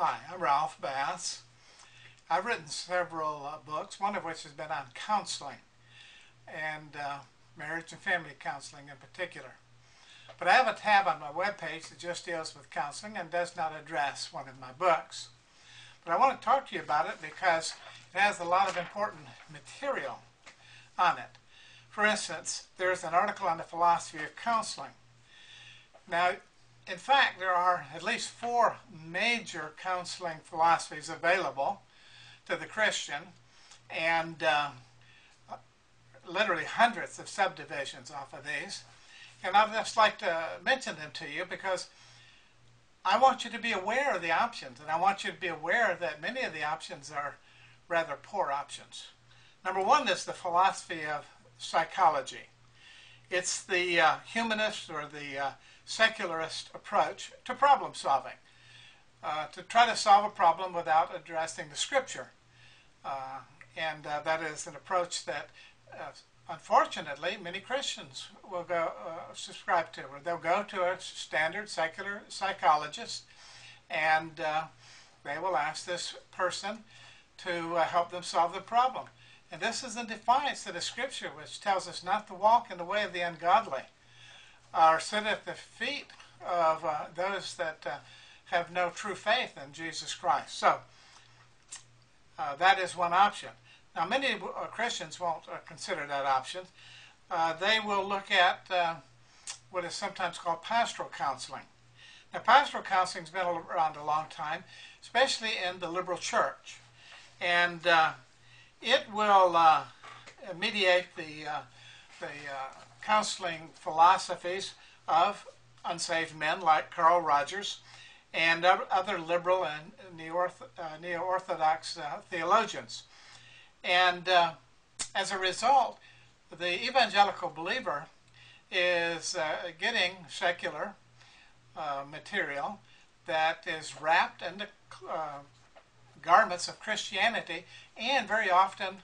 Hi, I'm Ralph Bass. I've written several uh, books, one of which has been on counseling and uh, marriage and family counseling in particular. But I have a tab on my webpage that just deals with counseling and does not address one of my books. But I want to talk to you about it because it has a lot of important material on it. For instance, there's an article on the philosophy of counseling. Now, in fact, there are at least four major counseling philosophies available to the Christian, and uh, literally hundreds of subdivisions off of these. And I'd just like to mention them to you because I want you to be aware of the options, and I want you to be aware that many of the options are rather poor options. Number one is the philosophy of psychology. It's the uh, humanist or the uh, secularist approach to problem solving, uh, to try to solve a problem without addressing the scripture. Uh, and uh, that is an approach that, uh, unfortunately, many Christians will go subscribe to, or they'll go to a standard secular psychologist and they will ask this person to help them solve the problem. And this is in defiance of the scripture, which tells us not to walk in the way of the ungodly or set at the feet of uh, those that uh, have no true faith in Jesus Christ. So, uh, that is one option. Now, many uh, Christians won't uh, consider that option. Uh, they will look at what is sometimes called pastoral counseling. Now, pastoral counseling has been around a long time, especially in the liberal church. And it will mediate the, the counseling philosophies of unsaved men like Carl Rogers and other liberal and neo Orthodox uh, theologians. And uh, as a result, the evangelical believer is uh, getting secular uh, material that is wrapped in the uh, garments of Christianity and very often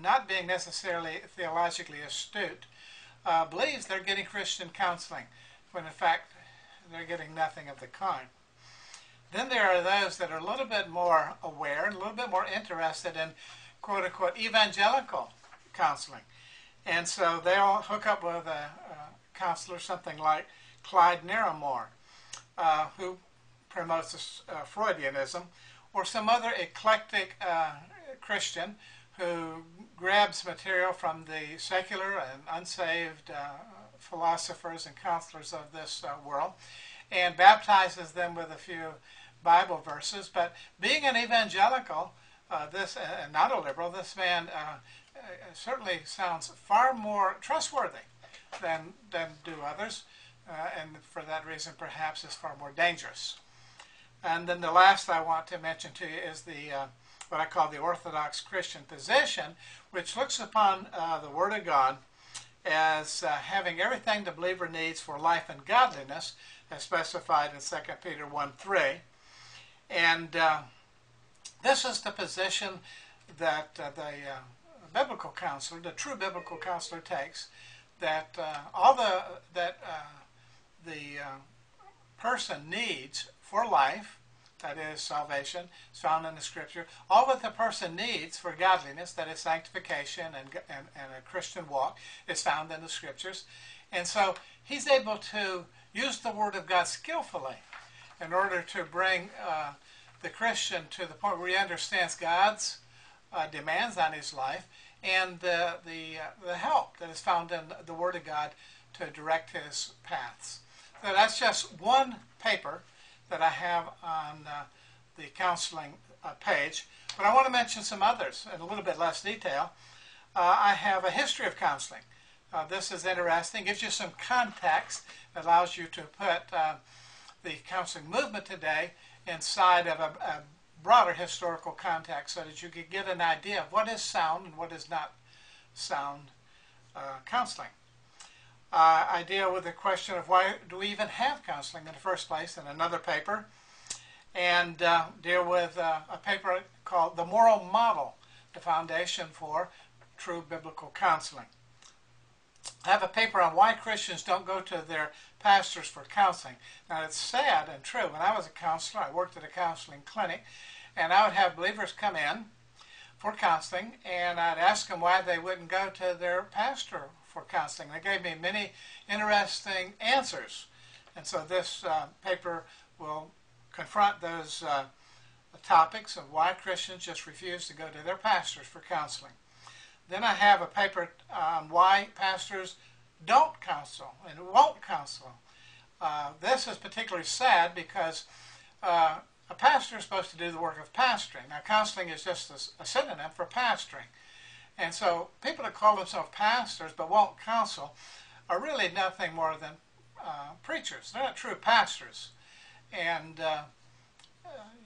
not being necessarily theologically astute uh, believes they're getting Christian counseling, when in fact they're getting nothing of the kind. Then there are those that are a little bit more aware and a little bit more interested in quote unquote evangelical counseling. And so they'll hook up with a, a counselor, something like Clyde Narramore, uh, who promotes uh, Freudianism, or some other eclectic uh, Christian who grabs material from the secular and unsaved uh, philosophers and counselors of this uh, world and baptizes them with a few Bible verses. But being an evangelical, uh, this uh, and not a liberal, this man uh, uh, certainly sounds far more trustworthy than than do others, and for that reason, perhaps is far more dangerous. And then the last I want to mention to you is the what I call the Orthodox Christian position, which looks upon uh, the Word of God as uh, having everything the believer needs for life and godliness, as specified in 2 Peter 1 3. And uh, this is the position that uh, the uh, biblical counselor, the true biblical counselor, takes that uh, all the that the person needs for life that is salvation, is found in the Scripture. All that the person needs for godliness, that is sanctification and, and, and a Christian walk, is found in the Scriptures. And so he's able to use the Word of God skillfully in order to bring uh, the Christian to the point where he understands God's uh, demands on his life and the, the, uh, the help that is found in the Word of God to direct his paths. So that's just one paper that I have on uh, the counseling uh, page, but I want to mention some others in a little bit less detail. Uh, I have a history of counseling. Uh, this is interesting, gives you some context, allows you to put uh, the counseling movement today inside of a, a broader historical context so that you can get an idea of what is sound and what is not sound uh, counseling uh, I deal with the question of why do we even have counseling in the first place in another paper, and uh, deal with uh, a paper called The Moral Model, the Foundation for True Biblical Counseling. I have a paper on why Christians don't go to their pastors for counseling. Now, it's sad and true. When I was a counselor, I worked at a counseling clinic, and I would have believers come in for counseling, and I'd ask them why they wouldn't go to their pastor for counseling. They gave me many interesting answers. And so this uh, paper will confront those uh, topics of why Christians just refuse to go to their pastors for counseling. Then I have a paper on why pastors don't counsel and won't counsel. Uh, this is particularly sad because uh, a pastor is supposed to do the work of pastoring. Now, counseling is just a, a synonym for pastoring. And so people that call themselves pastors but won't counsel are really nothing more than uh, preachers. They're not true pastors. And uh,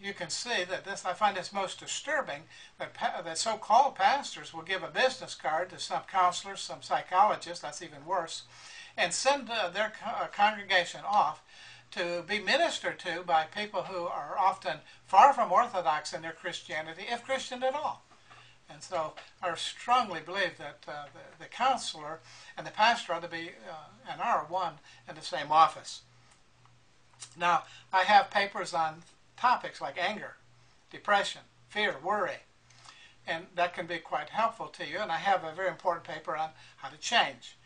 you can see that this, I find this most disturbing, that, that so-called pastors will give a business card to some counselors, some psychologists, that's even worse, and send uh, their co uh, congregation off to be ministered to by people who are often far from orthodox in their Christianity, if Christian at all. And so I strongly believe that uh, the, the, counselor and the pastor ought to be uh, and are one in the same office. Now, I have papers on topics like anger, depression, fear, worry. And that can be quite helpful to you. And I have a very important paper on how to change.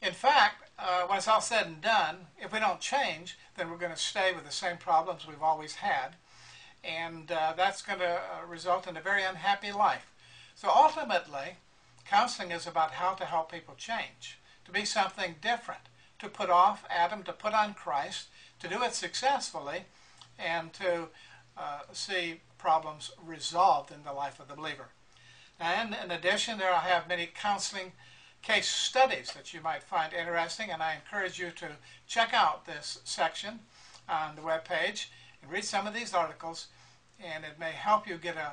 In fact, uh, when it's all said and done, if we don't change, then we're going to stay with the same problems we've always had. And uh, that's going to uh, result in a very unhappy life. So ultimately, counseling is about how to help people change, to be something different, to put off Adam, to put on Christ, to do it successfully, and to uh, see problems resolved in the life of the believer. And in addition, there I have many counseling case studies that you might find interesting, and I encourage you to check out this section on the web page and read some of these articles, and it may help you get a,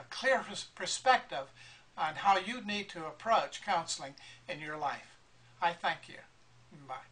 a clear perspective on how you need to approach counseling in your life. I thank you. Bye.